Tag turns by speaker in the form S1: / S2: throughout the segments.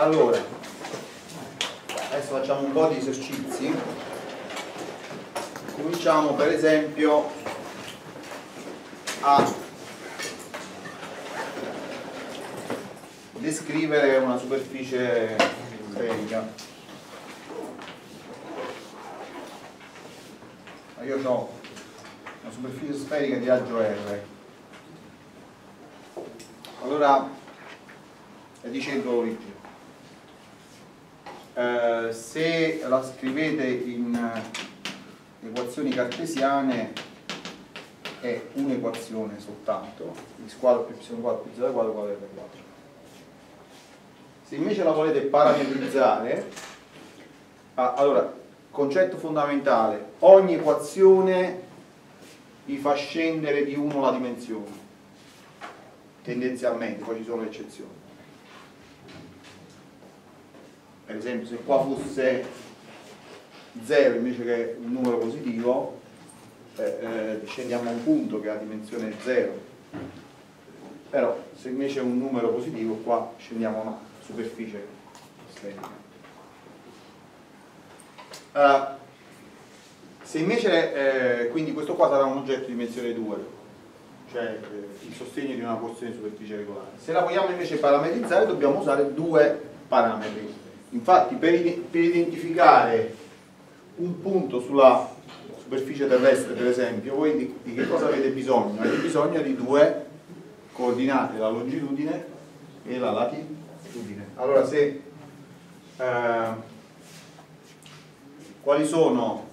S1: allora adesso facciamo un po' di esercizi. Cominciamo per esempio a descrivere una superficie sferica. Io ho una superficie sferica di raggio R. Allora è di centro l'origine eh, se la scrivete in uh, equazioni cartesiane è un'equazione soltanto. X quadro più y quadro più z quadro uguale r quadro se invece la volete parametrizzare ah, allora concetto fondamentale ogni equazione vi fa scendere di 1 la dimensione tendenzialmente, poi ci sono le eccezioni per esempio se qua fosse 0 invece che un numero positivo eh, eh, scendiamo a un punto che ha dimensione 0 però se invece è un numero positivo qua scendiamo a una superficie sferica Uh, se invece, eh, quindi questo qua sarà un oggetto di dimensione 2, cioè eh, il sostegno di una porzione di superficie regolare. Se la vogliamo invece parametrizzare dobbiamo usare due parametri. Infatti per, per identificare un punto sulla superficie terrestre per esempio, voi di, di, che cosa avete bisogno? Avete bisogno di due coordinate, la longitudine e la latitudine. Allora se eh, quali sono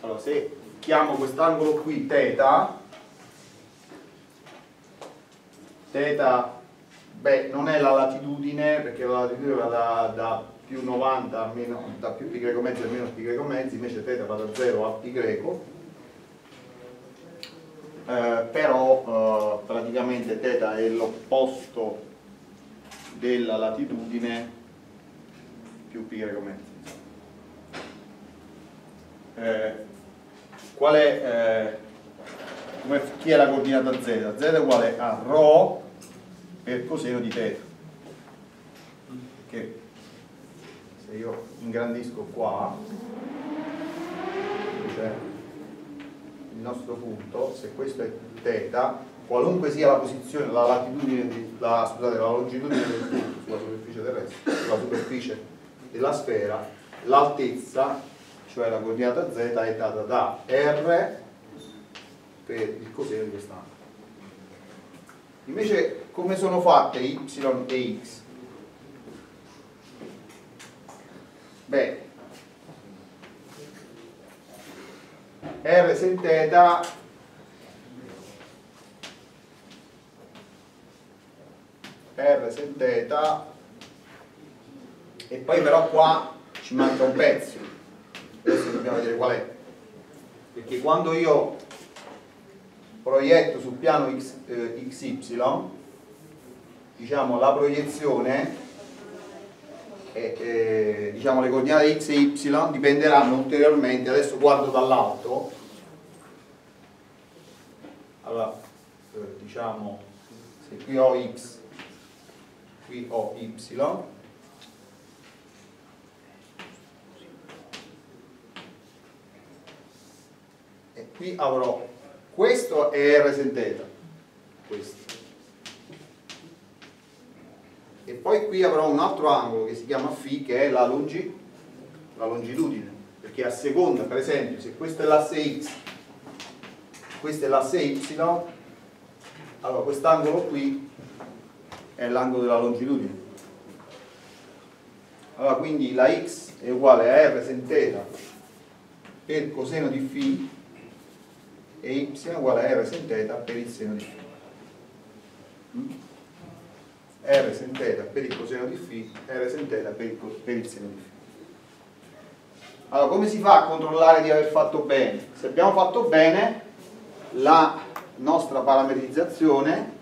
S1: allora se chiamo quest'angolo qui θ θ beh non è la latitudine perché la latitudine va da, da più 90 a meno, da più pi greco mezzi a meno pi greco mezzi invece θ va da 0 a pi greco eh, però eh, praticamente θ è l'opposto della latitudine più pi greco mezzo. Eh, qual è, eh, come, chi è la coordinata z? z è uguale a ρ per coseno di θ. Che se io ingrandisco qua, cioè il nostro punto, se questo è θ, qualunque sia la posizione, la latitudine, di, la, scusate, la longitudine del punto sulla superficie terrestre, sulla superficie della sfera, l'altezza, cioè la coordinata z, è data da R per il coseno di quest'angolo. Invece come sono fatte y e x? Beh, R sen θ R sen θ e poi però qua ci manca un pezzo adesso dobbiamo vedere qual è perché quando io proietto sul piano X, eh, XY diciamo la proiezione e, eh, diciamo le coordinate X e Y dipenderanno ulteriormente adesso guardo dall'alto. Allora eh, diciamo se qui ho X qui ho Y. Qui avrò questo è R θ questo e poi qui avrò un altro angolo che si chiama φ che è la, longi, la longitudine perché a seconda per esempio se questa è l'asse x questa è l'asse y allora quest'angolo qui è l'angolo della longitudine allora quindi la x è uguale a r sen θ per coseno di φ e y uguale a r sin θ per il seno di φ mm? r sin θ per il coseno di φ r sin θ per il, per il seno di φ allora come si fa a controllare di aver fatto bene? se abbiamo fatto bene la nostra parametrizzazione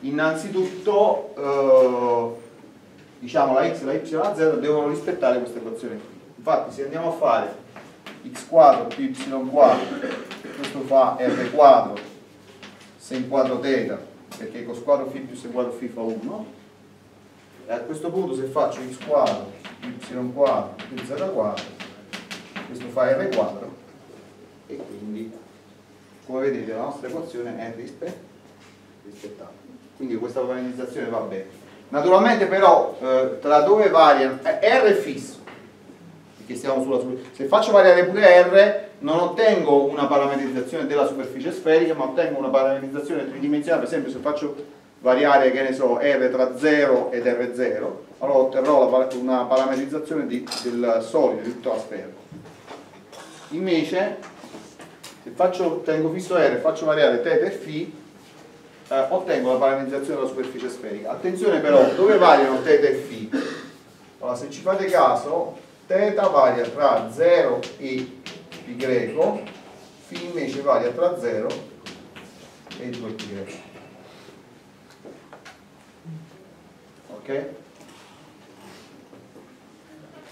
S1: innanzitutto eh, diciamo la x, la y e la z devono rispettare questa equazione qui infatti se andiamo a fare x quadro più y quadro questo fa r quadro sin quadro θ perché cos quadro φ più se quadro φ fa 1 e a questo punto se faccio x quadro y quadro z quadro questo fa r quadro e quindi come vedete la nostra equazione è rispettata. Quindi questa organizzazione va bene. Naturalmente però eh, tra dove variano eh, R è fisso perché stiamo sulla se faccio variare pure R non ottengo una parametrizzazione della superficie sferica ma ottengo una parametrizzazione tridimensionale per esempio se faccio variare che ne so R tra 0 ed R0 allora otterrò una parametrizzazione di, del solido di tutta la sfera invece se faccio, tengo fisso R e faccio variare θ e φ eh, ottengo la parametrizzazione della superficie sferica. Attenzione però, dove variano θ e φ? Allora, se ci fate caso, θ varia tra 0 e pi greco, φ invece varia tra 0 e 2π greco. Ok?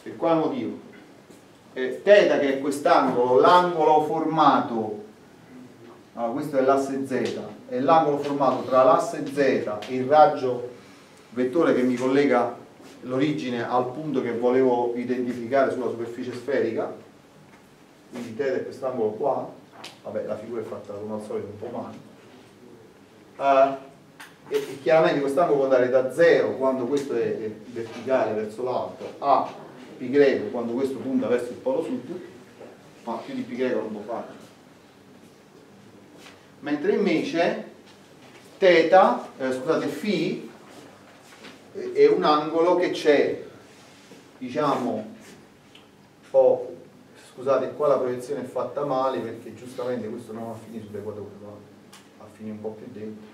S1: E qua il motivo. Eh, teta che è quest'angolo, l'angolo formato, allora questo è l'asse z, è l'angolo formato tra l'asse z e il raggio vettore che mi collega l'origine al punto che volevo identificare sulla superficie sferica quindi θ è quest'angolo qua vabbè la figura è fatta come al solito un po' male uh, e, e, chiaramente quest'angolo può andare da 0 quando questo è, è verticale verso l'alto a π greco quando questo punta verso il polo sud ma più di π greco non può fare mentre invece teta, eh, scusate, φ è un angolo che c'è, diciamo, oh, scusate, qua la proiezione è fatta male perché giustamente questo non va a finire sulle quadrature, va a finire un po' più dentro,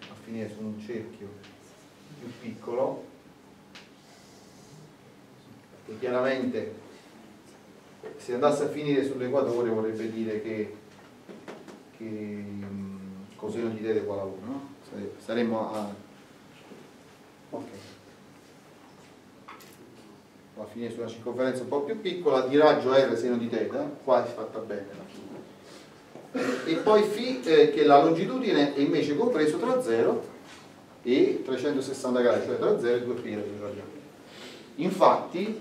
S1: a finire su un cerchio più piccolo, e chiaramente se andasse a finire sull'equatore vorrebbe dire che che coseno di θ uguale a 1 no? saremmo a ok fine su una circonferenza un po' più piccola di raggio R seno di θ quasi fatta bene e poi φ eh, che la longitudine è invece compreso tra 0 e 360 gradi cioè tra 0 e 2 pi infatti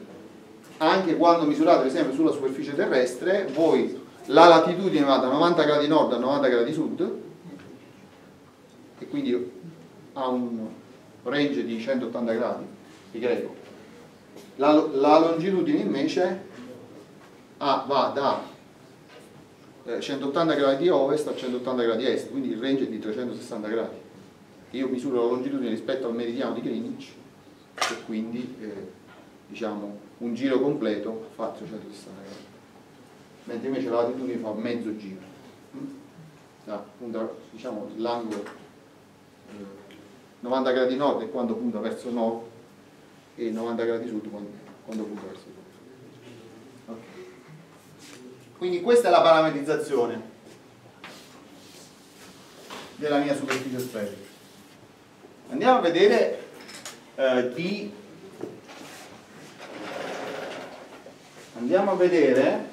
S1: anche quando misurate per esempio sulla superficie terrestre voi la latitudine va da 90 gradi nord a 90 gradi sud e quindi ha un range di 180 gradi di greco la, la longitudine invece ha, va da 180 eh, gradi di ovest a 180 gradi di est quindi il range è di 360 gradi. Io misuro la longitudine rispetto al meridiano di Greenwich e quindi eh, diciamo un giro completo fa 360 gradi. Mentre invece la latitudine fa mezzo giro. Da, appunto, diciamo l'angolo eh, 90 gradi nord è quando punta verso nord e 90 gradi sud quando, quando punta verso sud okay. quindi questa è la parametrizzazione della mia superficie sferica andiamo a vedere eh, di andiamo a vedere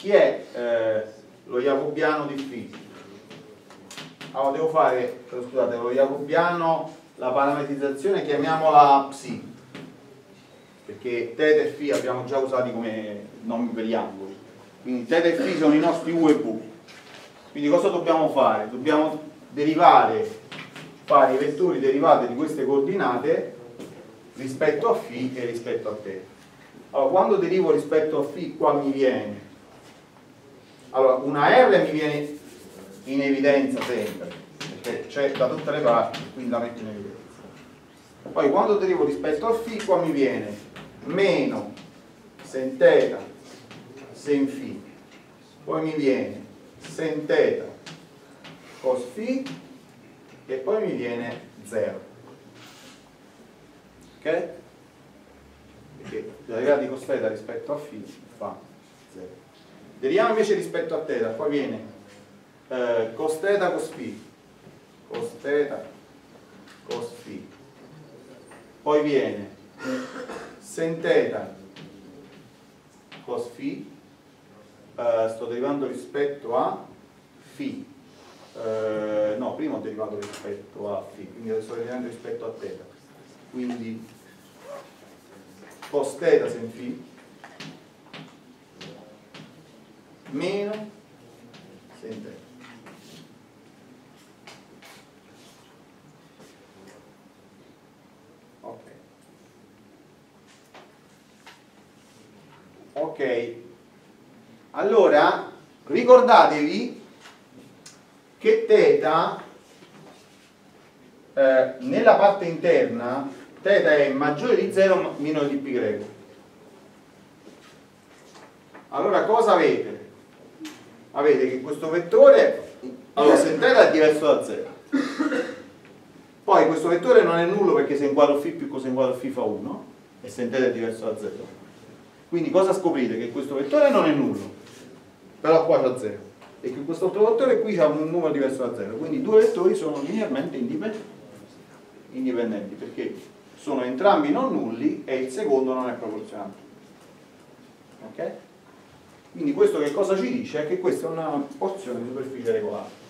S1: chi è eh, lo jacobiano di Φ? Allora devo fare, scusate, lo jacobiano, la parametrizzazione, chiamiamola psi, perché teta e phi abbiamo già usati come nomi per gli angoli. Quindi teta e phi sono i nostri u e v. Quindi cosa dobbiamo fare? Dobbiamo derivare, fare i vettori derivati di queste coordinate rispetto a φ e rispetto a teta. Allora, quando derivo rispetto a φ qua mi viene allora, una R mi viene in evidenza sempre perché c'è da tutte le parti, quindi la metto in evidenza. Poi quando derivo rispetto a φ, qua mi viene meno sen θ sen φ, poi mi viene sen θ cos φ e poi mi viene 0. Ok? Perché la derivata di cos θ rispetto a φ fa 0. Deriviamo invece rispetto a θ, poi viene eh, cos θ cos φ, cos teta cos φ poi viene sen teta cos φ uh, sto derivando rispetto a φ uh, no prima ho derivato rispetto a φ quindi adesso sto derivando rispetto a teta quindi cos teta sen φ meno sen teta ok allora ricordatevi che θ eh, nella parte interna θ è maggiore di 0 minore di π greco allora cosa avete? avete che questo vettore allora se θ è diverso da 0 poi questo vettore non è nullo perché se in quadro φ più cos in quadro φ fa 1 e se θ è diverso da 0 quindi cosa scoprite? Che questo vettore non è nullo, però qua c'è 0 e che questo altro vettore qui ha un numero diverso da 0 quindi i due vettori sono linearmente indipendenti perché sono entrambi non nulli e il secondo non è proporzionale ok? quindi questo che cosa ci dice? che questa è una porzione di superficie regolare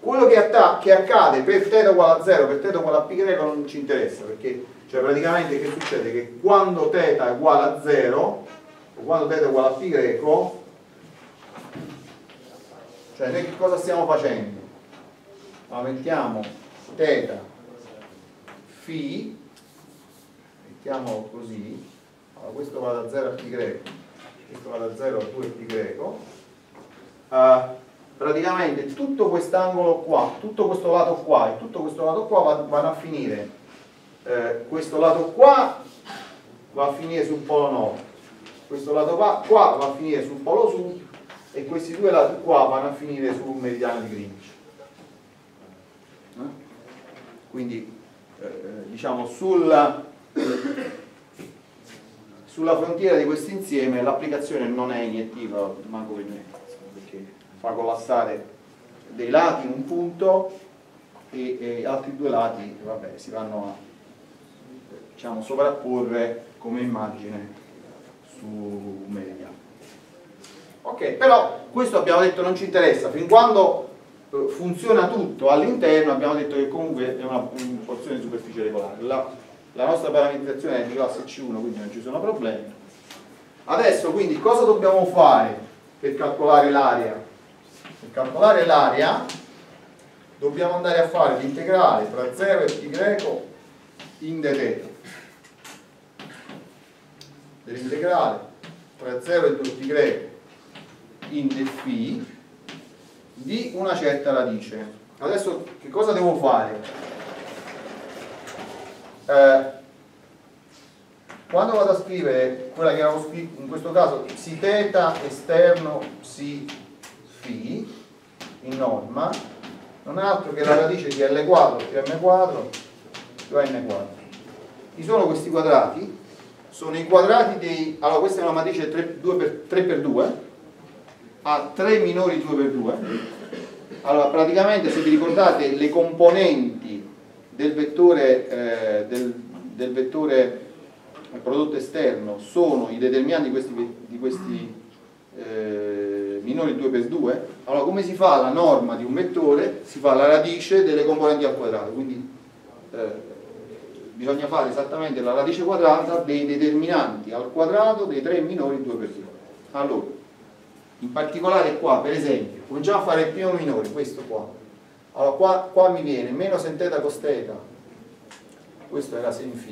S1: quello che, che accade per θ uguale a 0 per θ uguale a π greco non ci interessa perché cioè praticamente che succede? Che quando θ è uguale a 0, o quando θ è uguale a π greco, cioè noi che cosa stiamo facendo? Allora, mettiamo θ φ, mettiamo così, allora, questo va da 0 a π greco, questo va da 0 a 2 π greco, uh, praticamente tutto quest'angolo qua, tutto questo lato qua e tutto questo lato qua vanno a finire eh, questo lato qua va a finire sul polo nord questo lato qua, qua va a finire sul polo sud e questi due lati qua vanno a finire sul meridiano di Greenwich eh? quindi eh, diciamo sulla, sulla frontiera di questo insieme l'applicazione non è iniettiva manco per niente perché fa collassare dei lati un punto e, e altri due lati vabbè, si vanno a diciamo, sovrapporre come immagine su meridiano. Ok, però questo abbiamo detto non ci interessa, fin quando eh, funziona tutto all'interno abbiamo detto che comunque è una, una porzione di superficie regolare. La, la nostra parametrizzazione è di classe C1, quindi non ci sono problemi. Adesso quindi cosa dobbiamo fare per calcolare l'area? Per calcolare l'area dobbiamo andare a fare l'integrale tra 0 e π greco in d dell'integrale tra 0 e 2 greco in dφ di una certa radice. Adesso che cosa devo fare? Eh, quando vado a scrivere quella che avevo scritto in questo caso psi teta esterno psi phi in norma non è altro che la radice di L quadro più M quadro più N quadro. Ci sono questi quadrati sono i quadrati dei... allora questa è una matrice 3, 2 per, 3 per 2 a 3 minori 2 per 2 allora praticamente se vi ricordate le componenti del vettore, eh, del, del vettore prodotto esterno sono i determinanti di questi, di questi eh, minori 2 per 2 allora come si fa la norma di un vettore? si fa la radice delle componenti al quadrato quindi eh, bisogna fare esattamente la radice quadrata dei determinanti al quadrato dei 3 minori 2 per 2 allora in particolare qua per esempio cominciamo a fare il primo minore questo qua allora qua, qua mi viene meno sen teta cos teta questo era sen φ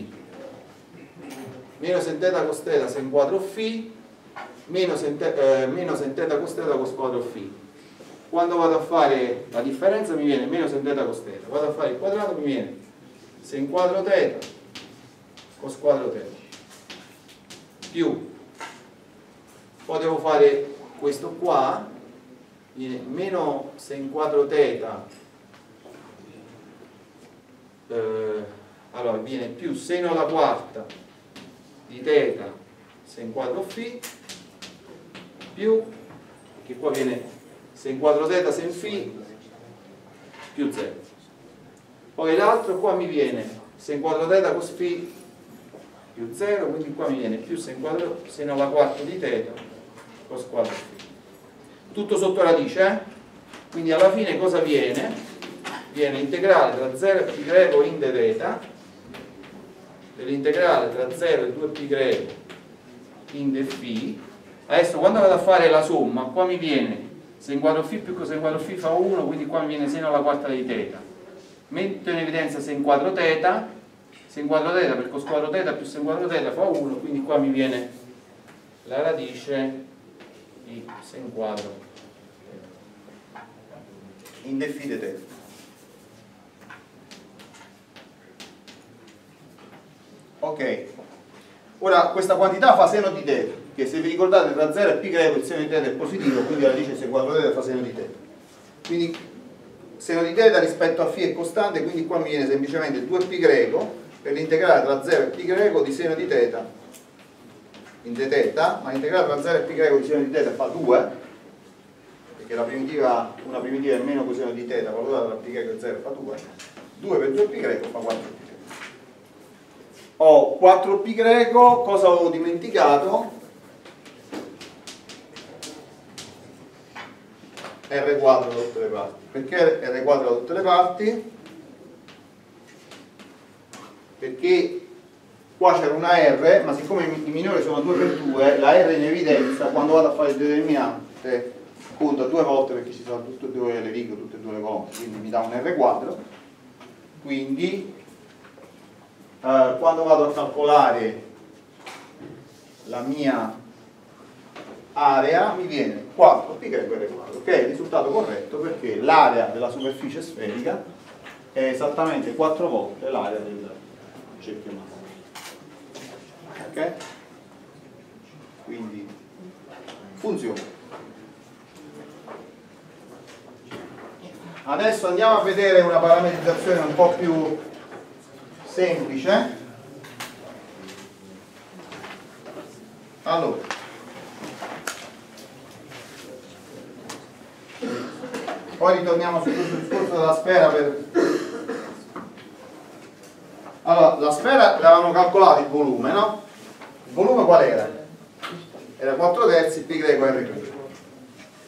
S1: meno sen teta cos teta sen quadro φ meno sen, te, eh, meno sen teta cos teta cos quadro φ quando vado a fare la differenza mi viene meno sen teta cos teta vado a fare il quadrato mi viene se inquadro θ con squadro θ più poi devo fare questo qua viene meno se inquadro θ eh, allora viene più seno alla quarta di θ se inquadro φ più che qua viene se inquadro θ se in φ più 0
S2: poi l'altro qua mi viene sen quadro teta cos φ più 0 quindi qua mi viene più sen quadro seno alla quarta di teta cos quadro φ tutto sotto radice eh? quindi alla fine cosa viene? viene integrale tra 0 e π greco in de teta dell'integrale tra 0 e 2π greco in de φ adesso quando vado a fare la somma qua mi viene sen quadro φ più coseno quadro φ fa 1 quindi qua mi viene seno alla quarta di teta metto in evidenza sen quadro teta sen quadro teta per cos quadro teta più sen quadro teta fa 1 quindi qua mi viene la radice di sen quadro
S1: in define teta ok. Ora questa quantità fa seno di teta che se vi ricordate tra 0 e π greco il seno di teta è positivo quindi la radice sen quadro teta fa seno di teta quindi seno di teta rispetto a φ è costante, quindi qua mi viene semplicemente 2π greco per l'integrale tra 0 e π greco di seno di teta in de teta, ma l'integrale tra 0 e π greco di seno di teta fa 2 perché la primitiva, una primitiva è meno coseno di teta valutata tra π greco e 0 fa 2 2 per 2π greco fa 4π greco ho 4π greco, cosa avevo dimenticato? R quadro da tutte le parti. Perché R quadro da tutte le parti? Perché qua c'era una R, ma siccome i minori sono 2 per 2, la R in evidenza, quando vado a fare il determinante, conta due volte perché ci sono tutte e due le righe, tutte e due le colonne, quindi mi dà un R quadro. Quindi, eh, quando vado a calcolare la mia area mi viene 4 pi greco r quadro, che è il risultato corretto perché l'area della superficie sferica è esattamente 4 volte l'area del cerchio massimo. Ok? Quindi funziona. Adesso andiamo a vedere una parametrizzazione un po' più semplice. Allora, poi ritorniamo su questo discorso della sfera per... allora la sfera l'avevamo calcolato il volume no? il volume qual era? era 4 terzi pi greco r quadro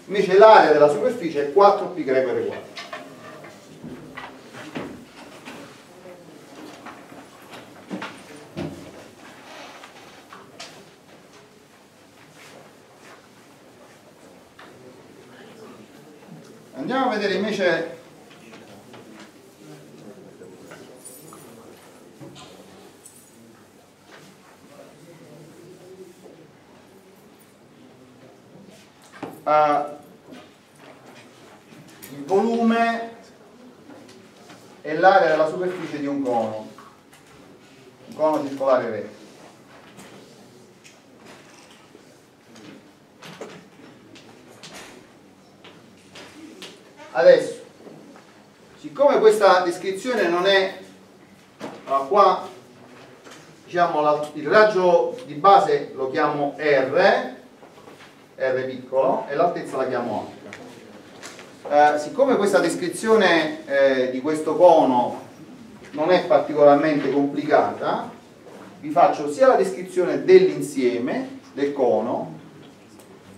S1: invece l'area della superficie è 4 pi greco r quadro Andiamo a vedere invece uh, il volume e l'area della superficie di un cono, un cono circolare retto. Adesso, siccome questa descrizione non è allora qua diciamo la, il raggio di base lo chiamo R R piccolo e l'altezza la chiamo H eh, siccome questa descrizione eh, di questo cono non è particolarmente complicata vi faccio sia la descrizione dell'insieme del cono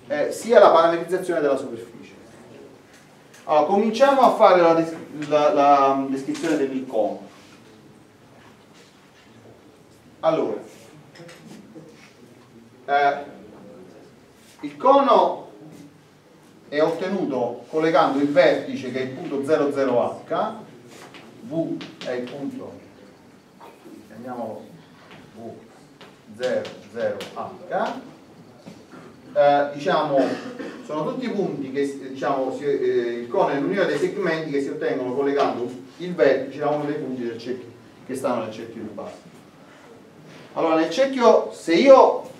S1: eh, sia la parametrizzazione della superficie allora, cominciamo a fare la, la, la descrizione dell'icono. Allora, eh, il cono è ottenuto collegando il vertice che è il punto 00H, V è il punto, chiamiamolo V00H, eh, diciamo, sono tutti punti che diciamo, si, eh, il cono è l'unione dei segmenti che si ottengono collegando il vertice a uno dei punti del cerchio che stanno nel cerchio di base. Allora nel cerchio, se io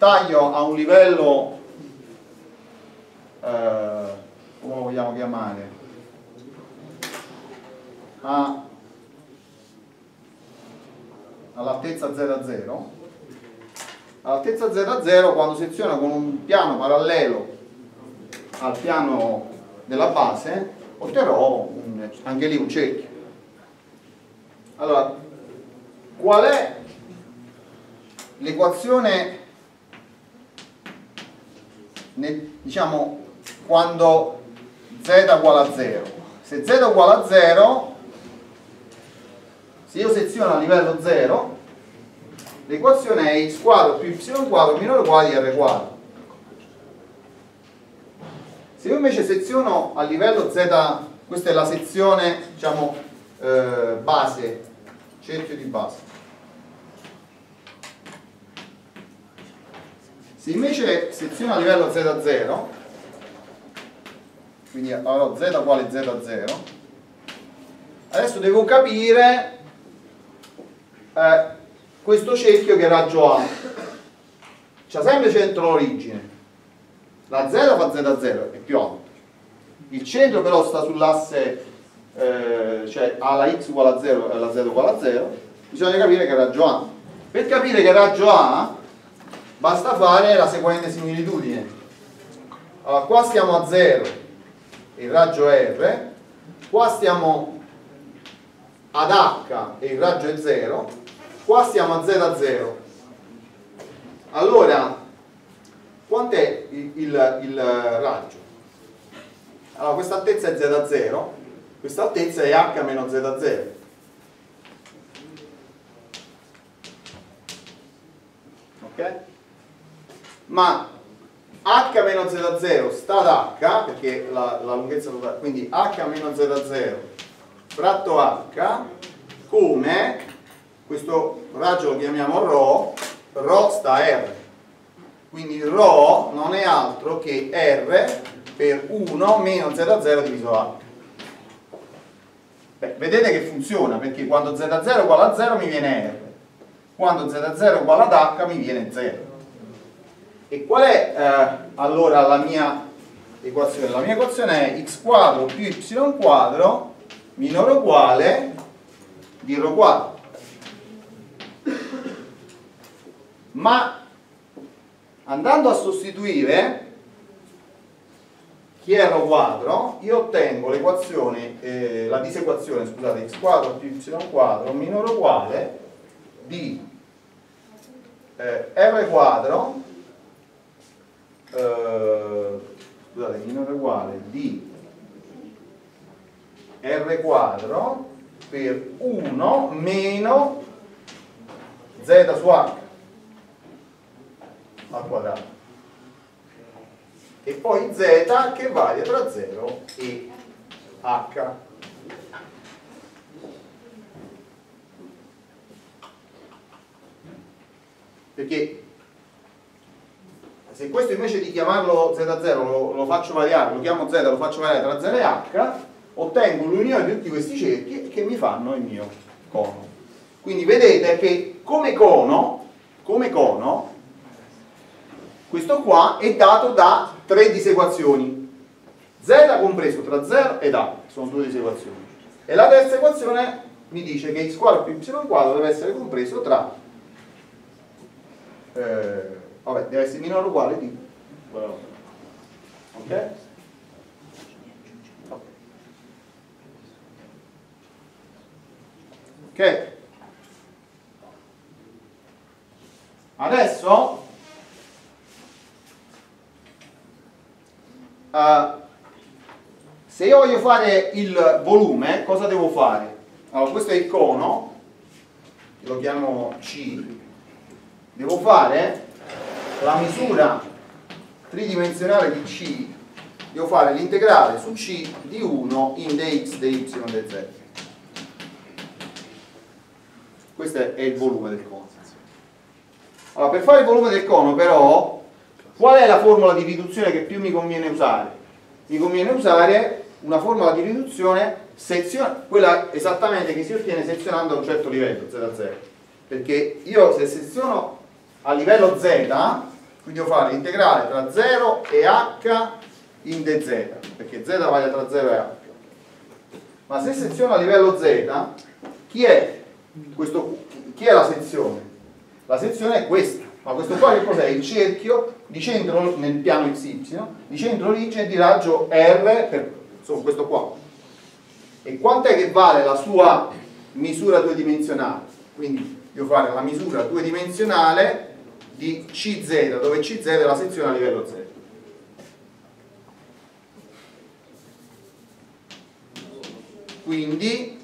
S1: taglio a un livello, eh, come lo vogliamo chiamare, all'altezza 0 a 0, all'altezza 0 a 0 quando seziona con un piano parallelo al piano della base otterrò un, anche lì un cerchio. Allora, qual è l'equazione, diciamo, quando z uguale a 0? Se z uguale a 0, se io seziono a livello 0, l'equazione è x quadro più y quadro minore uguale di r quadro. Se io invece seziono a livello z, questa è la sezione, diciamo, eh, base, cerchio di base. Se invece seziono a livello z0, quindi avrò z uguale z0, adesso devo capire eh, questo cerchio che raggio A. C'ha sempre centro l'origine. La z fa z0, è più alto. Il centro però sta sull'asse, eh, cioè ha la x uguale a 0 e la z uguale a 0. Bisogna capire che raggio A. Per capire che raggio A basta fare la seguente similitudine allora qua stiamo a 0 il raggio R qua stiamo ad H e il raggio è 0 qua stiamo a Z a 0 allora quant'è il, il, il, raggio? allora questa altezza è Z a 0 questa altezza è H meno Z a 0 ok? ma h meno z0 sta ad h perché la, la lunghezza totale quindi h meno z0 fratto h come questo raggio lo chiamiamo ρ ρ sta a r quindi ρ non è altro che r per 1 meno z0 diviso h Beh, vedete che funziona perché quando z0 è uguale a 0 mi viene r quando z0 è uguale ad h mi viene 0 e qual è eh, allora la mia equazione? La mia equazione è x quadro più y quadro minore o uguale di ρ quadro. Ma andando a sostituire chi è ρ quadro, io ottengo l'equazione, eh, la disequazione, scusate, x quadro più y quadro minore o uguale di eh, r quadro eh, scusate, minore uguale di r quadro per 1 meno z su h al quadrato. E poi z che varia tra 0 e h. Perché se questo invece di chiamarlo Z0 lo, lo, faccio variare, lo chiamo Z, lo faccio variare tra 0 e H, ottengo l'unione di tutti questi cerchi che mi fanno il mio cono. Quindi vedete che come cono, come cono, questo qua è dato da tre disequazioni. Z compreso tra 0 ed A, sono due disequazioni. E la terza equazione mi dice che x quadro più y quadro deve essere compreso tra eh, vabbè, deve essere minore o uguale di ok? ok adesso uh, se io voglio fare il volume cosa devo fare? allora questo è il cono lo chiamo C devo fare la misura tridimensionale di C devo fare l'integrale su C di 1 in dx, dy, dz questo è il volume del cono. Allora per fare il volume del cono però qual è la formula di riduzione che più mi conviene usare? mi conviene usare una formula di riduzione quella esattamente che si ottiene sezionando a un certo livello z0 perché io se seziono a livello z quindi devo fare integrale tra 0 e h in dz perché z vale tra 0 e h ma se seziono a livello z chi è, questo, chi è la sezione? la sezione è questa ma questo qua che cos'è? il cerchio di centro nel piano xy di centro origine di raggio r per insomma questo qua E quant'è che vale la sua misura due dimensionale? Quindi devo fare la misura due dimensionale di CZ, dove CZ è la sezione a livello 0. Quindi,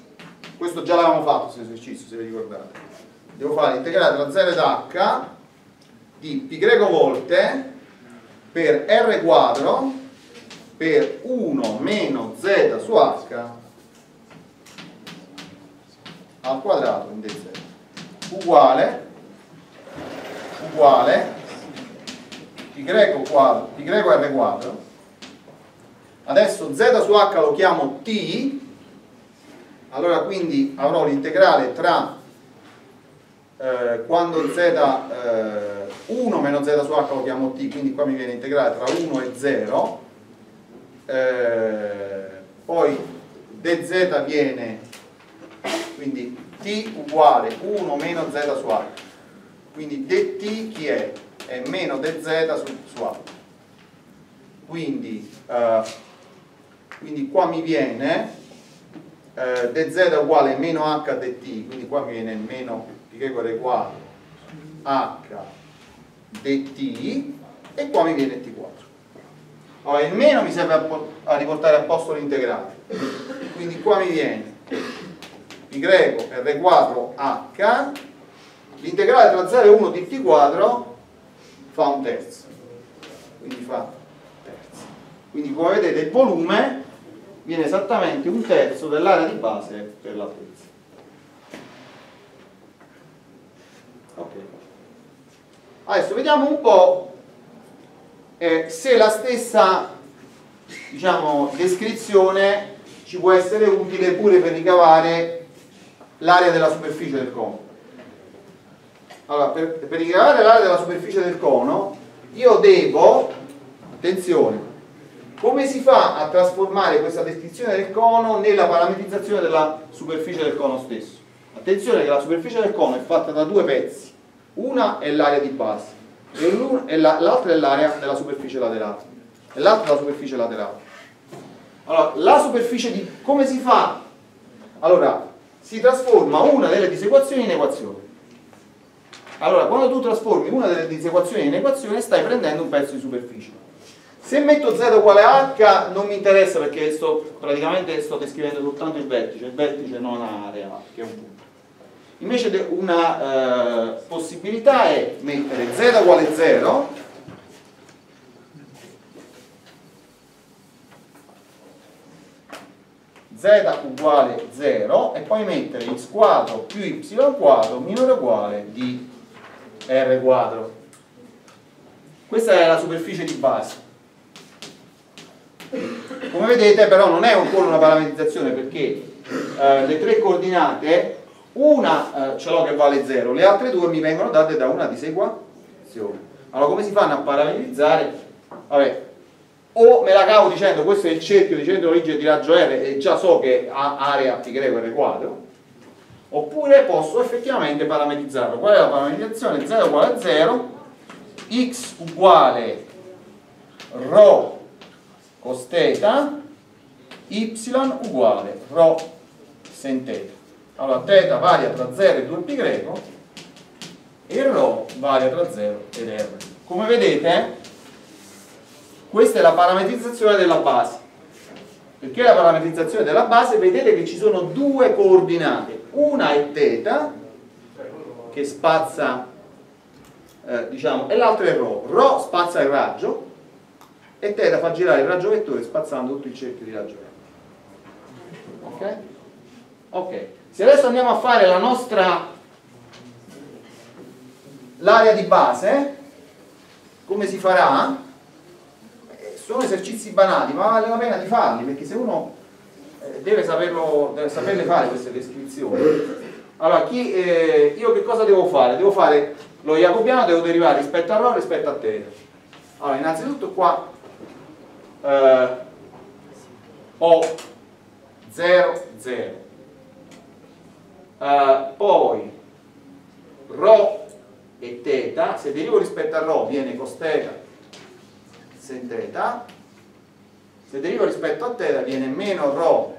S1: questo già l'avevamo fatto questo esercizio, se vi ricordate. Devo fare l'integrale tra 0 ed h di π volte per r quadro per 1 meno z su h al quadrato in dz uguale uguale greco, quadro, pi r quadro adesso z su h lo chiamo t allora quindi avrò l'integrale tra eh, quando z eh, 1 meno z su h lo chiamo t quindi qua mi viene integrale tra 1 e 0 eh, poi dz viene quindi t uguale 1 meno z su h quindi dt chi è? è meno dz su, su a. Quindi, uh, quindi qua mi viene uh, dz uguale meno h dt quindi qua mi viene meno pi greco quadro h dt e qua mi viene t4 allora il meno mi serve a, a riportare a posto l'integrale. Quindi qua mi viene pi greco r quadro h l'integrale tra 0 e 1 di t quadro fa un terzo. Quindi fa terzo. Quindi come vedete il volume viene esattamente un terzo dell'area di base per l'altezza ok. Adesso vediamo un po' eh, se la stessa diciamo descrizione ci può essere utile pure per ricavare l'area della superficie del cono allora, per, per ricavare l'area della superficie del cono, io devo, attenzione, come si fa a trasformare questa descrizione del cono nella parametrizzazione della superficie del cono stesso? Attenzione che la superficie del cono è fatta da due pezzi, una è l'area di base e l'altra è l'area della superficie laterale e l'altra è la superficie laterale. Allora, la superficie di... come si fa? Allora, si trasforma una delle disequazioni in equazione. Allora, quando tu trasformi una delle disequazioni in equazione, stai prendendo un pezzo di superficie. Se metto z uguale h non mi interessa perché sto, praticamente sto descrivendo soltanto il vertice, il vertice non ha area che è un punto. Invece una eh, possibilità è mettere z uguale 0 z uguale 0 e poi mettere x quadro più y quadro minore uguale di R quadro. Questa è la superficie di base. Come vedete però non è ancora una parametrizzazione perché eh, le tre coordinate, una eh, ce l'ho che vale 0, le altre due mi vengono date da una disequazione. Allora come si fanno a parametrizzare? Vabbè, o me la cavo dicendo questo è il cerchio di centro origine di raggio R e già so che ha area pi greco R quadro, oppure posso effettivamente parametrizzarlo qual è la parametrizzazione? 0 uguale a 0 x uguale ρ cos θ y uguale ρ sen θ allora θ varia tra 0 e 2π greco e ρ varia tra 0 ed r come vedete questa è la parametrizzazione della base perché la parametrizzazione della base vedete che ci sono due coordinate una è θ che spazza eh, diciamo e l'altra è ρ ρ spazza il raggio e θ fa girare il raggio vettore spazzando tutto il cerchio di raggio ok? ok se adesso andiamo a fare la nostra l'area di base come si farà? sono esercizi banali ma vale la pena di farli perché se uno eh, eh, deve, saperlo, deve saperle fare queste descrizioni. Allora, chi, eh, io che cosa devo fare? Devo fare lo jacobiano, devo derivare rispetto a rho rispetto a t. Allora, innanzitutto qua eh, ho 0, 0. Eh, poi ρ e teta, se derivo rispetto a rho viene cos teta sin teta, se derivo rispetto a teta viene meno ρ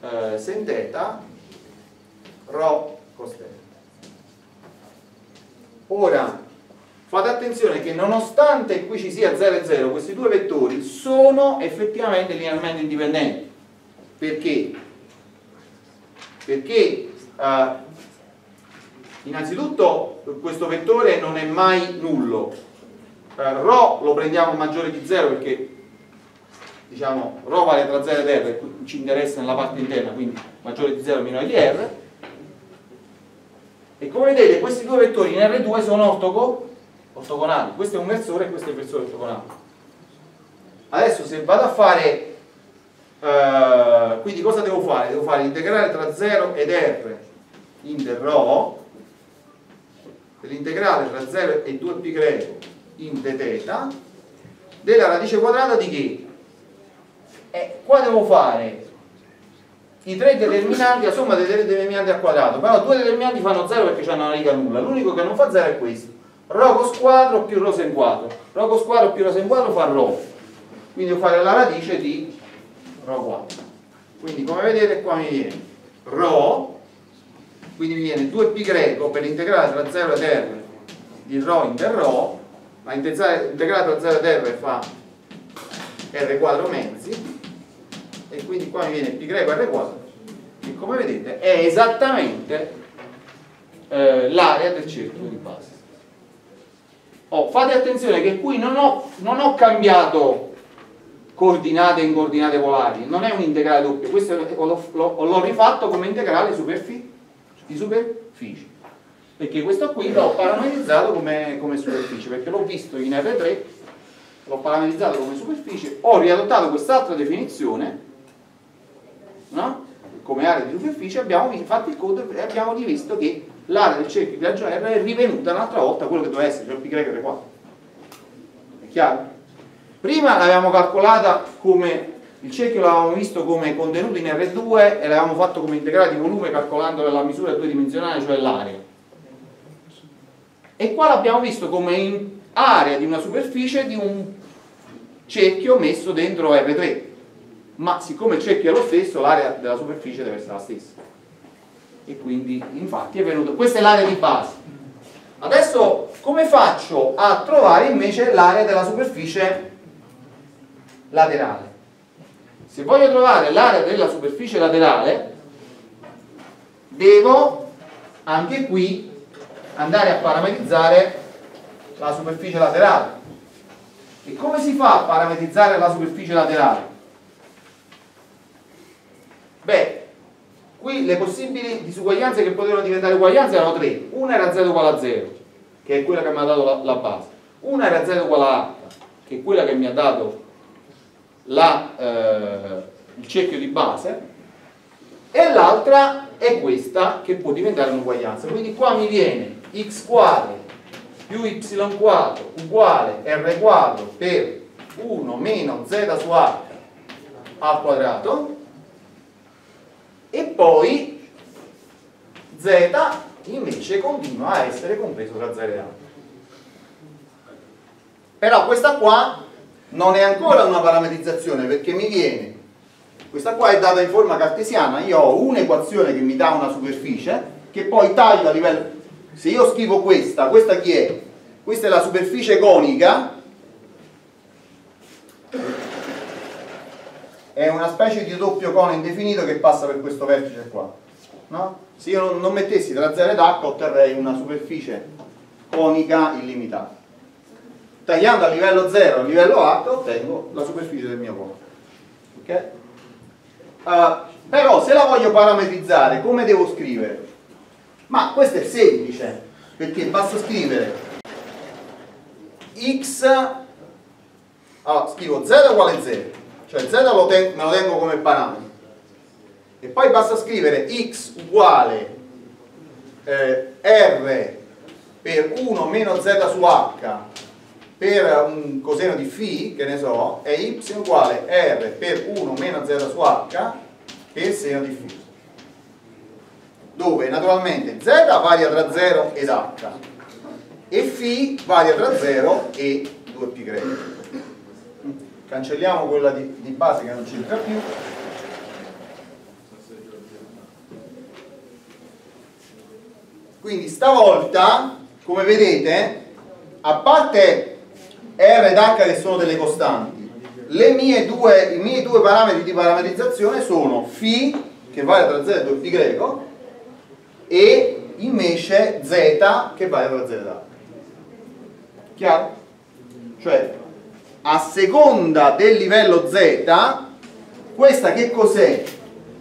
S2: eh, sen theta rho cos ora fate attenzione che nonostante qui ci sia 0 e 0 questi due vettori sono effettivamente linearmente indipendenti. Perché? perché eh, innanzitutto questo vettore non è mai nullo. Eh, ρ lo prendiamo maggiore di 0 perché diciamo ρ vale tra 0 ed r ci interessa nella parte interna quindi maggiore di 0 minore di r e come vedete questi due vettori in R2 sono ortogo, ortogonali questo è un versore e questo è il versore ortogonale adesso se vado a fare uh, quindi cosa devo fare? devo fare l'integrale tra 0 ed r inter rho l'integrale tra 0 e 2π greco in θ della radice quadrata di che? E qua devo fare i tre determinanti, la somma dei tre determinanti al quadrato, però due determinanti fanno 0 perché hanno una riga nulla, l'unico che non fa 0 è questo, rho cos quadro più rho sen quadro, rho cos quadro più rho sen quadro fa rho, quindi devo fare la radice di rho quadro, quindi come vedete qua mi viene rho, quindi mi viene 2π greco per l'integrale tra 0 ed r di rho inter rho, ma integrale tra 0 ed r fa r quadro mezzi, e quindi qua mi viene π greco r quadro che come vedete è esattamente eh, l'area del cerchio di base. Oh, fate attenzione che qui non ho, non ho cambiato coordinate in coordinate polari non è un integrale doppio questo l'ho rifatto come integrale superfi di superficie perché questo qui l'ho parametrizzato come, come superficie perché l'ho visto in R3 l'ho parametrizzato come superficie ho riadottato quest'altra definizione no? come area di superficie, abbiamo fatto il code e abbiamo rivisto che l'area del cerchio di raggio R è rivenuta un'altra volta quello che doveva essere, cioè π greco R4. È chiaro? Prima l'avevamo calcolata come il cerchio l'avevamo visto come contenuto in R2 e l'avevamo fatto come integrale di volume calcolando la misura due dimensionale, cioè l'area. E qua l'abbiamo visto come area di una superficie di un cerchio messo dentro R3 ma siccome il cerchio è lo stesso l'area della superficie deve essere la stessa. E quindi infatti è venuto questa è l'area di base. Adesso come faccio a trovare invece l'area della superficie laterale? Se voglio trovare l'area della superficie laterale devo anche qui andare a parametrizzare la superficie laterale. E come si fa a parametrizzare la superficie laterale? Beh, qui le possibili disuguaglianze che potevano diventare uguaglianze erano tre. Una era z uguale a 0, che è quella che mi ha dato la, la base. Una era z uguale a h, che è quella che mi ha dato la, eh, il cerchio di base. E l'altra è questa, che può diventare un'uguaglianza. Quindi qua mi viene x quadro più y quadro uguale r quadro per 1 meno z su h al quadrato e poi z invece continua a essere compreso tra 0 e A. Però questa qua non è ancora una parametrizzazione perché mi viene, questa qua è data in forma cartesiana, io ho un'equazione che mi dà una superficie che poi taglio a livello, se io scrivo questa, questa chi è? Questa è la superficie conica è una specie di doppio cono indefinito che passa per questo vertice qua no? se io non, mettessi tra 0 ed h otterrei una superficie conica illimitata tagliando a livello 0 a livello h ottengo la superficie del mio cono ok? Uh, però se la voglio parametrizzare come devo scrivere? ma questo è semplice perché basta scrivere x allora scrivo 0 uguale 0 cioè z lo ten me lo tengo come parametro e poi basta scrivere x uguale eh, r per 1 meno z su h per un coseno di φ, che ne so, e y uguale r per 1 meno z su h per seno di φ dove naturalmente z varia tra 0 ed h e φ varia tra 0 e 2π greco cancelliamo quella di, di base che non c'entra più
S1: quindi stavolta come vedete a parte R ed H che sono delle costanti due, i miei due parametri di parametrizzazione sono φ che varia tra 0 e 2π e invece z che varia tra 0 e chiaro? cioè a seconda del livello z questa che cos'è?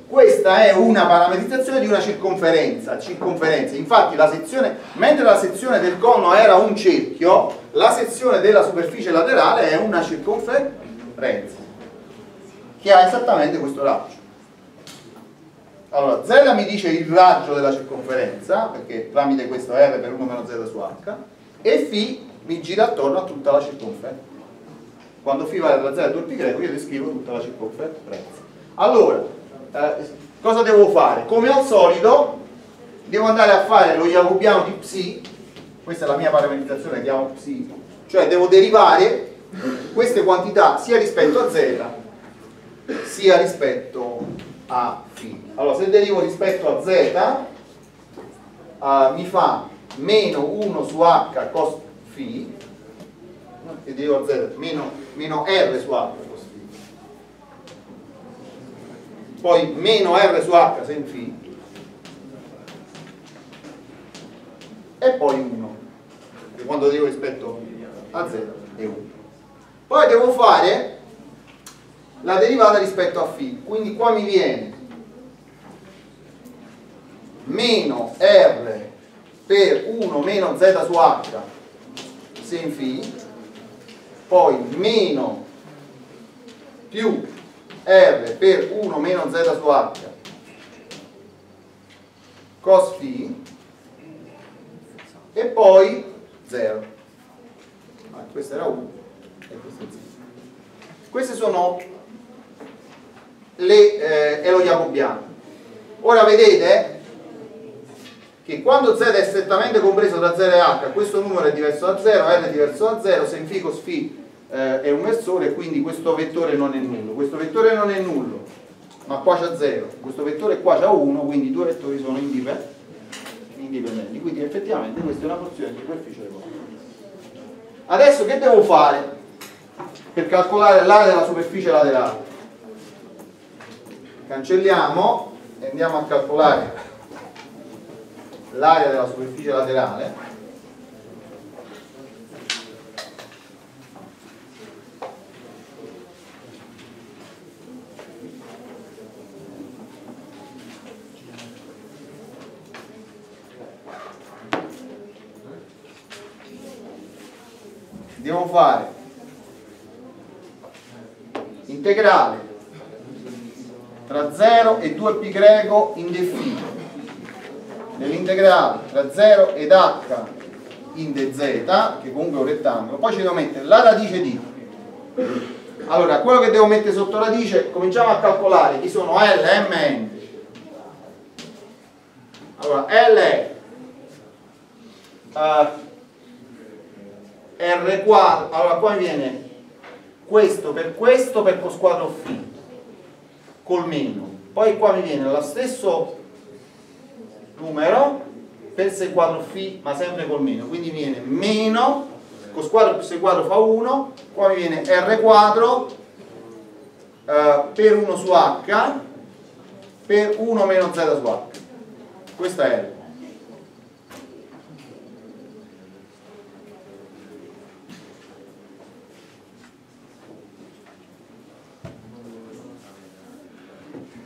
S1: questa è una parametrizzazione di una circonferenza, circonferenza. infatti la sezione, mentre la sezione del cono era un cerchio la sezione della superficie laterale è una circonferenza che ha esattamente questo raggio allora Z mi dice il raggio della circonferenza perché tramite questo R per 1 meno Z su H e Φ mi gira attorno a tutta la circonferenza quando Φ vale tra Z e 2 π greco io descrivo tutta la circonferenza allora eh, cosa devo fare? Come al solito devo andare a fare lo jacobiano di psi questa è la mia parametrizzazione chiamo psi cioè devo derivare queste quantità sia rispetto a z sia rispetto a φ allora se derivo rispetto a z uh, mi fa meno 1 su h cos φ e derivo a z meno, meno r su h poi meno R su H sen φ e poi 1 che quando devo rispetto a 0 è 1 poi devo fare la derivata rispetto a φ quindi qua mi viene meno R per 1 meno Z su H sen φ poi meno più R per 1 meno Z su H cos φ e poi 0 ah, questo era 1 e questo è 0 queste sono le, eh, lo jacobiano ora vedete che quando z è strettamente compreso tra 0 e h questo numero è diverso da 0 r è diverso da 0 se in φ cos φ eh, è un versore quindi questo vettore non è nullo. Questo vettore non è nullo ma qua c'è 0 questo vettore qua c'è 1 quindi i due vettori sono indipendenti. Quindi effettivamente questa è una porzione di superficie del adesso che devo fare per calcolare l'area della superficie laterale cancelliamo e andiamo a calcolare l'area della superficie laterale. Devo fare? Integrale tra 0 e 2π greco indefinito dell'integrale tra 0 ed h in dz che comunque è un rettangolo poi ci devo mettere la radice di. Allora quello che devo mettere sotto radice cominciamo a calcolare chi sono L, M N. Allora L è uh, R quadro, allora qua mi viene questo per questo per cos quadro φ col meno poi qua mi viene lo stesso numero per se quadro φ ma sempre col meno. Quindi viene meno cos quadro più se quadro fa 1 qua mi viene R quadro eh, per 1 su H per 1 meno Z su H. Questa è R.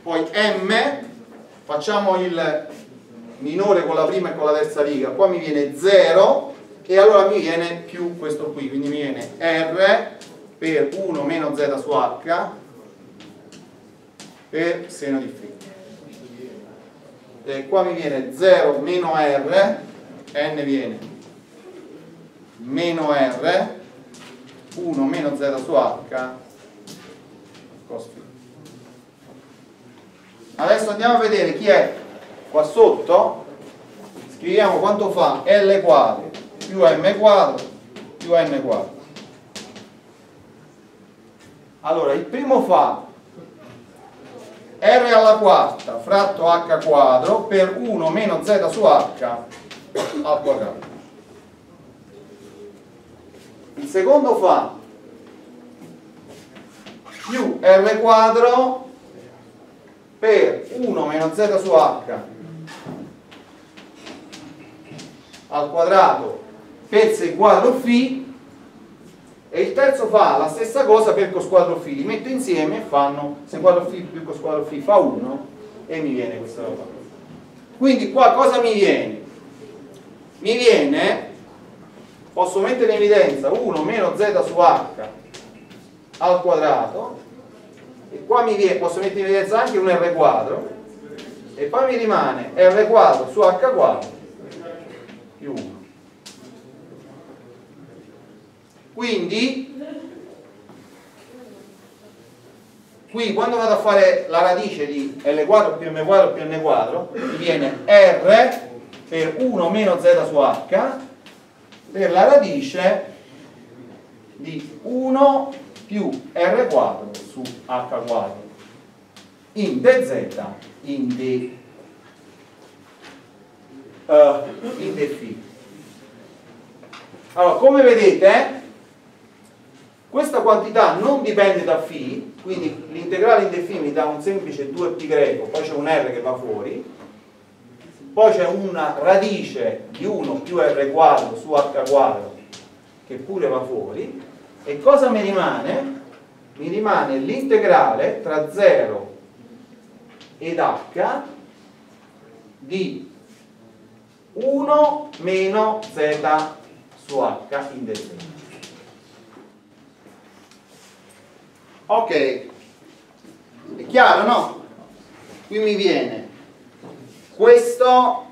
S1: Poi M facciamo il minore con la prima e con la terza riga. Qua mi viene 0 e allora mi viene più questo qui quindi mi viene R per 1 meno Z su H per seno di φ e qua mi viene 0 meno R N viene meno R 1 meno Z su H cos φ adesso andiamo a vedere chi è qua sotto scriviamo quanto fa L quadro più M quadro più N quadro allora il primo fa R alla quarta fratto H quadro per 1 meno Z su H al quadrato. Il secondo fa più R quadro per 1 meno z su h al quadrato per se quadro φ e il terzo fa la stessa cosa per cos quadro φ li metto insieme e fanno se quadro φ più cos quadro φ fa 1 e mi viene questa roba quindi qua cosa mi viene? mi viene posso mettere in evidenza 1 meno z su h al quadrato e qua mi viene, posso mettere in evidenza anche un r quadro e poi mi rimane r quadro su h quadro più 1 quindi qui quando vado a fare la radice di L quadro più M quadro più N quadro mi viene R per 1 meno Z su H per la radice di 1 più R quadro su H quadro in dz in the uh, in the field allora come vedete questa quantità non dipende da phi quindi l'integrale in the phi mi dà un semplice 2π greco poi c'è un r che va fuori poi c'è una radice di 1 più r quadro su h quadro che pure va fuori e cosa mi rimane? mi rimane l'integrale tra 0 ed h di 1 meno z su h in dz ok. È chiaro no? qui mi viene. Questo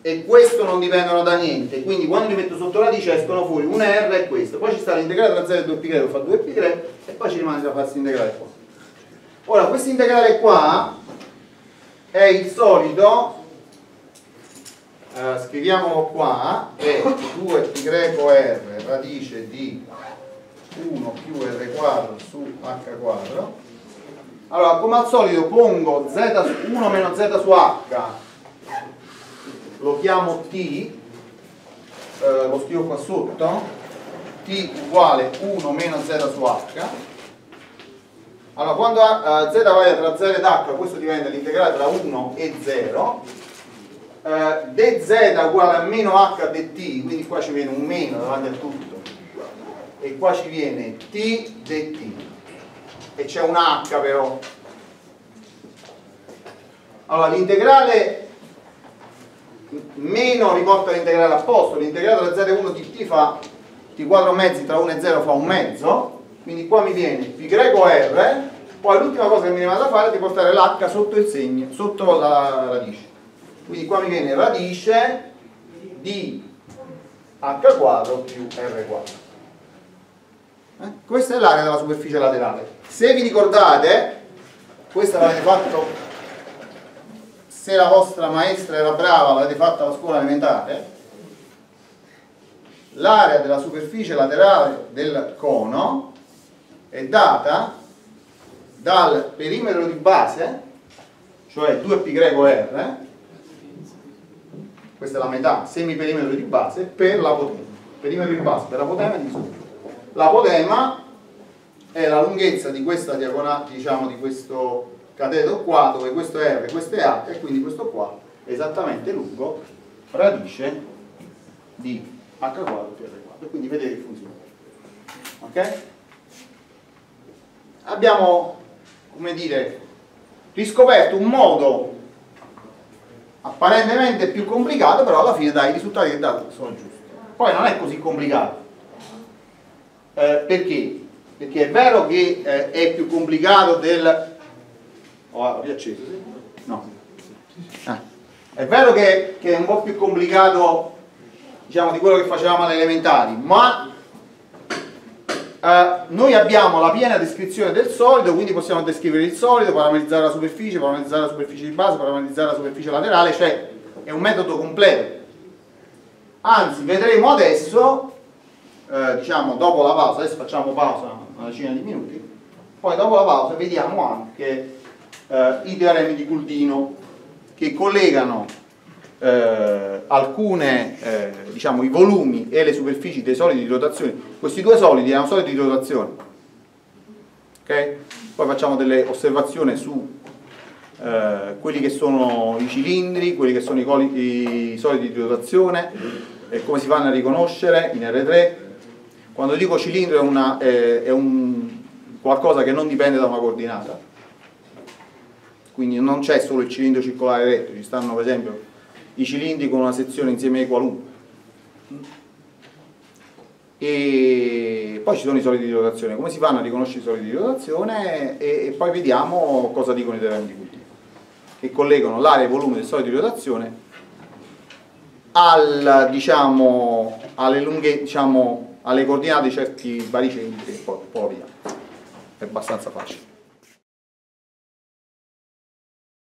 S1: e questo non dipendono da niente. Quindi quando li metto sotto radice escono fuori una R e questo. Poi ci sta l'integrale tra 0 e 2 π che fa 2 π e poi ci rimane da farsi l'integrale qua ora questo integrale qua è il solito eh, scriviamolo qua è 2 π r radice di 1 più r quadro su h quadro. Allora come al solito pongo z su 1 meno z su h. Lo chiamo t eh, lo scrivo qua sotto t uguale 1 meno z su h allora quando uh, z varia tra 0 ed h questo diventa l'integrale tra 1 e 0 uh, dz uguale a meno h dt quindi qua ci viene un meno davanti a tutto. E qua ci viene t dt e c'è un h però. Allora l'integrale meno riporta l'integrale a posto l'integrale tra 0 e 1 di t fa t quadro mezzi tra 1 e 0 fa un mezzo quindi qua mi viene pi greco r poi l'ultima cosa che mi rimane da fare è di portare l'h sotto il segno sotto la radice quindi qua mi viene radice di h quadro più r quadro eh? questa è l'area della superficie laterale se vi ricordate questa l'avete fatto se la vostra maestra era brava l'avete fatta alla scuola elementare l'area della superficie laterale del cono è data dal perimetro di base cioè 2πr questa è la metà semiperimetro di base per l'apotema perimetro di base per l'apotema di sopra L'apotema è la lunghezza di questa diagonale, diciamo di questo cateto qua, dove questo è R, questo è H, e quindi questo qua è esattamente lungo radice di H quadro più R quadro. Quindi vedete che funziona. Ok? Abbiamo, come dire, riscoperto un modo apparentemente più complicato, però alla fine dai, i risultati che dà sono giusti. Poi non è così complicato eh, perché? Perché è vero che eh, è più complicato del... Ho riacceso, sì? No. Ah. È vero che, che, è un po' più complicato diciamo, di quello che facevamo alle elementari, ma eh, noi abbiamo la piena descrizione del solido, quindi possiamo descrivere il solido, parametrizzare la superficie, parametrizzare la superficie di base, parametrizzare la superficie laterale, cioè è un metodo completo. Anzi, vedremo adesso eh, diciamo dopo la pausa, adesso facciamo pausa una decina di minuti, poi dopo la pausa vediamo anche eh, i teoremi di Guldino che collegano eh, alcune, eh, diciamo, i volumi e le superfici dei solidi di rotazione. Questi due solidi erano solidi di rotazione. ok? Poi facciamo delle osservazioni su eh, quelli che sono i cilindri, quelli che sono i, coli, i solidi di rotazione, e come si fanno a riconoscere in R3. Quando dico cilindro è, una, è un qualcosa che non dipende da una coordinata, quindi non c'è solo il cilindro circolare retto, ci stanno per esempio i cilindri con una sezione insieme ai qualunque. E poi ci sono i solidi di rotazione, come si fanno a riconoscere i solidi di rotazione e, e poi vediamo cosa dicono i terreni di cultivo, che collegano l'area e il volume del solido di rotazione al, diciamo, alle, lunghe, diciamo, alle coordinate di certi baricentri e poi, poi via. È abbastanza facile.